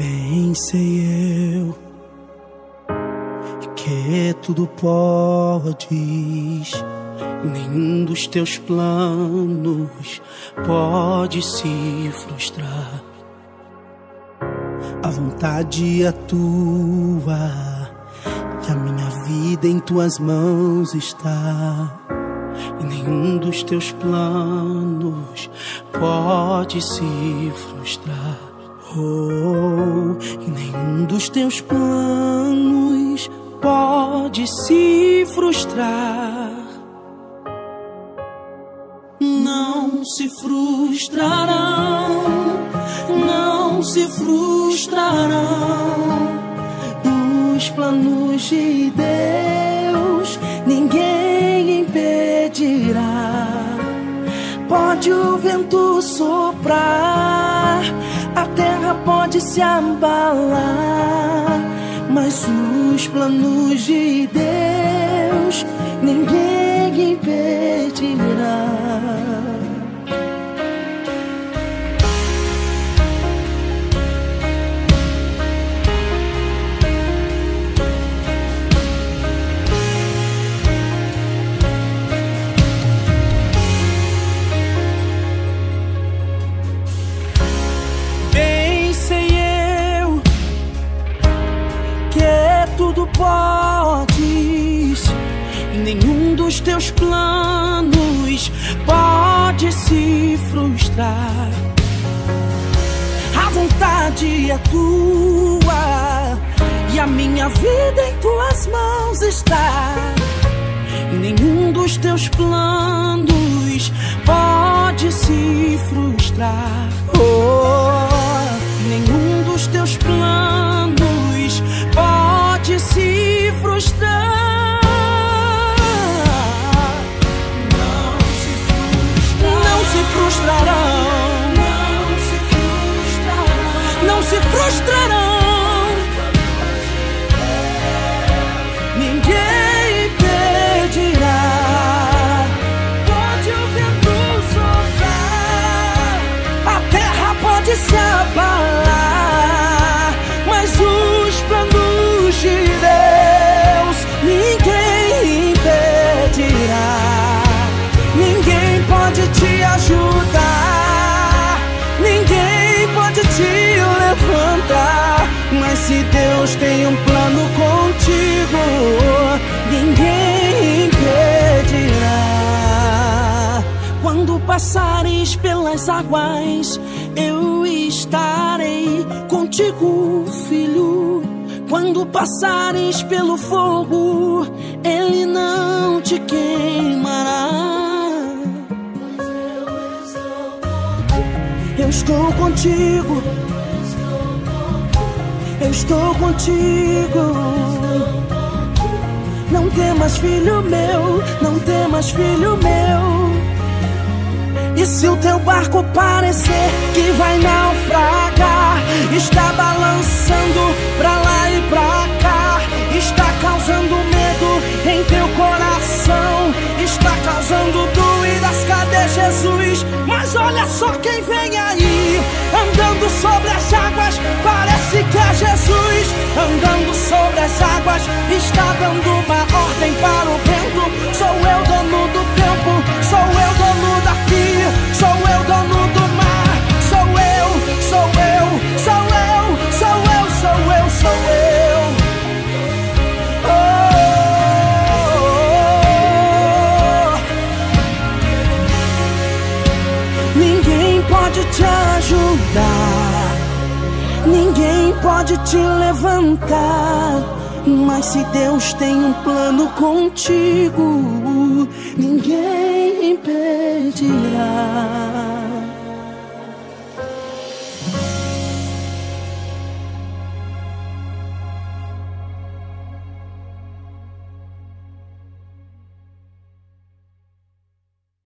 Bem sei eu que tudo podes, nenhum dos teus planos pode se frustrar. A vontade é tua, que a minha vida em tuas mãos está. E nenhum dos teus planos pode se frustrar. Oh, e nenhum dos teus planos pode se frustrar. Não se frustrarão, não se frustrarão. Os planos de Deus ninguém impedirá. Pode o vento soprar, a terra pode se abalar, mas os planos de Deus podes nenhum dos teus planos pode se frustrar. A vontade é tua e a minha vida em tuas mãos está. Nenhum dos teus planos pode se frustrar. Oh, nenhum dos teus planos frustrar. Não se frustrarão. Se Deus tem um plano contigo, ninguém impedirá. Quando passares pelas águas, eu estarei contigo, filho. Quando passares pelo fogo, ele não te queimará. Eu estou contigo. Eu estou contigo. Não temas, filho meu. Não temas, filho meu. E se o teu barco parecer que vai naufragar, está balançando pra lá e pra cá, está causando medo em teu coração, está causando dúvidas. Cadê Jesus? Mas olha só quem vem aí, andando sobre as está dando uma ordem para o vento. Sou eu dono do tempo, sou eu dono daqui, sou eu dono do mar, sou eu, sou eu, sou eu, sou eu, sou eu, sou eu. Oh, ninguém pode te ajudar, ninguém pode te levantar. Mas se Deus tem um plano contigo, ninguém impedirá.